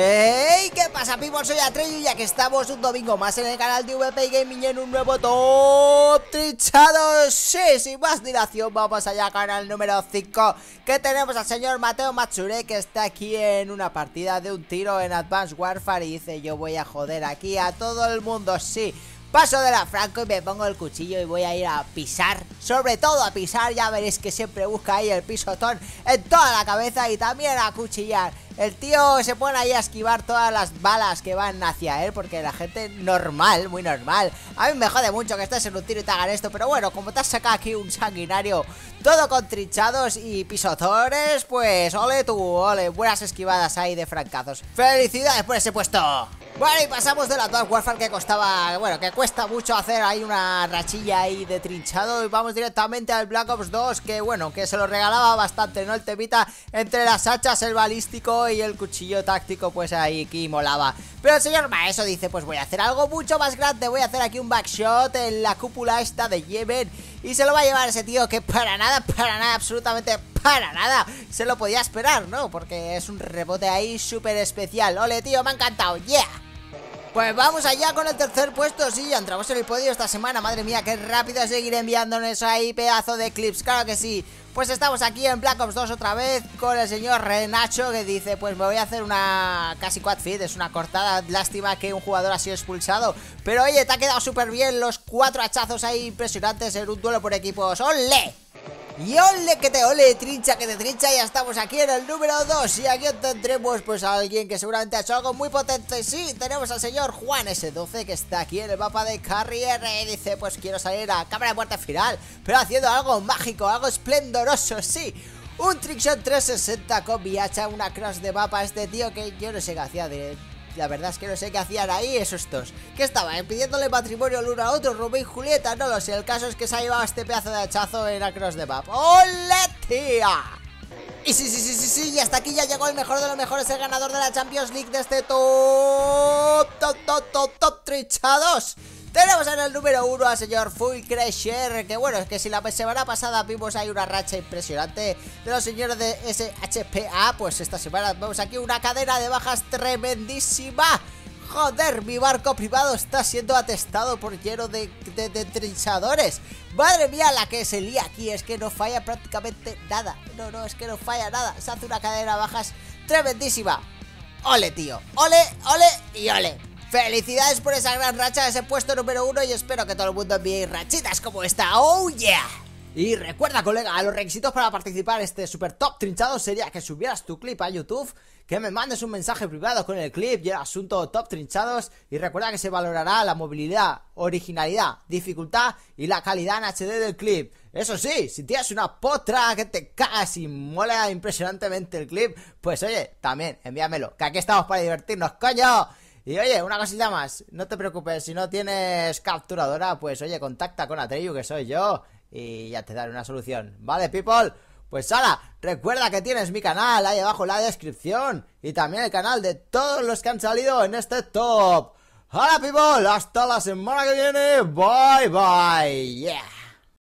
¡Hey! ¿Qué pasa, people? Soy Atreyu y aquí estamos un domingo más en el canal de VP Gaming en un nuevo Top Trichado. Sí, sin más dilación, vamos allá canal número 5 Que tenemos al señor Mateo Matsure que está aquí en una partida de un tiro en Advanced Warfare Y dice, yo voy a joder aquí a todo el mundo, sí Paso de la Franco y me pongo el cuchillo y voy a ir a pisar Sobre todo a pisar, ya veréis que siempre busca ahí el pisotón en toda la cabeza y también a cuchillar el tío se pone ahí a esquivar todas las balas que van hacia él Porque la gente normal, muy normal A mí me jode mucho que estés en un tiro y te hagan esto Pero bueno, como te has sacado aquí un sanguinario Todo con trinchados y pisotones Pues ole tú, ole Buenas esquivadas ahí de francazos. Felicidades por ese puesto bueno, y pasamos de la Dark Warfare que costaba, bueno, que cuesta mucho hacer ahí una rachilla ahí de trinchado. Y vamos directamente al Black Ops 2 que, bueno, que se lo regalaba bastante, ¿no? El temita entre las hachas, el balístico y el cuchillo táctico, pues ahí aquí molaba. Pero el señor Maeso dice, pues voy a hacer algo mucho más grande. Voy a hacer aquí un backshot en la cúpula esta de Yemen Y se lo va a llevar ese tío que para nada, para nada, absolutamente para nada Se lo podía esperar, ¿no? Porque es un rebote ahí súper especial. Ole, tío, me ha encantado, yeah. Pues vamos allá con el tercer puesto, sí, entramos en el podio esta semana. Madre mía, qué rápido seguir enviándonos ahí pedazo de clips, claro que sí Pues estamos aquí en Black Ops 2 otra vez con el señor Renacho Que dice, pues me voy a hacer una casi quad feed, es una cortada. Lástima que un jugador ha sido expulsado. Pero oye, te ha quedado súper bien los cuatro hachazos ahí impresionantes en un duelo por equipos. ¡Ole! Y ole que te ole, trincha que te trincha, ya estamos aquí en el número 2 Y aquí tendremos pues a alguien que seguramente ha hecho algo muy potente. Sí, tenemos al señor Juan S12 que está aquí en el mapa de Carrier Y dice pues quiero salir a cámara de muerte final Pero haciendo algo mágico, algo esplendoroso, sí un trickshot 360 con mi una cross de mapa. Este tío que yo no sé qué hacía de la verdad es que no sé qué hacían ahí esos dos. ¿Qué estaban? ¿Pidiéndole matrimonio el uno a otro? ¿Romeo y Julieta? No lo sé. El caso es que se ha llevado este pedazo de hachazo en Across the Map. ¡Ole, tía! Y sí, sí, sí, sí, sí, y hasta aquí ya llegó el mejor de los mejores, el ganador de la Champions League de este top, top, top, top, top, trichados. Tenemos en el número uno al señor Full Crasher Que bueno, es que si la semana pasada vimos ahí una racha impresionante De los señores de SHPA Pues esta semana vemos aquí una cadena de bajas tremendísima. Joder, mi barco privado está siendo atestado por lleno de, de, trinchadores. Madre mía, la que se lía aquí Es que no falla prácticamente nada. No, no, es que no falla nada. Se hace una cadena de bajas tremendísima. Ole, tío, ole, ole y ole Felicidades por esa gran racha, ese puesto número uno y espero que todo el mundo envíe rachitas como esta. ¡Oh, yeah! Y recuerda, colega, los requisitos para participar en este super top trinchado sería que subieras tu clip a YouTube, que me mandes un mensaje privado con el clip y el asunto top trinchados y recuerda que se valorará la movilidad, originalidad, dificultad y la calidad en HD del clip. Eso sí, si tienes una potra que te cagas y mola impresionantemente el clip, pues oye, también envíamelo, que aquí estamos para divertirnos, coño. Y oye, una cosita más, no te preocupes, si no tienes capturadora, pues oye, contacta con Atreyu, que soy yo, y ya te daré una solución. ¿Vale, people? Pues Sala, recuerda que tienes mi canal ahí abajo en la descripción, y también el canal de todos los que han salido en este top. ¡Hola, people! ¡Hasta la semana que viene! ¡Bye, bye! ¡Yeah!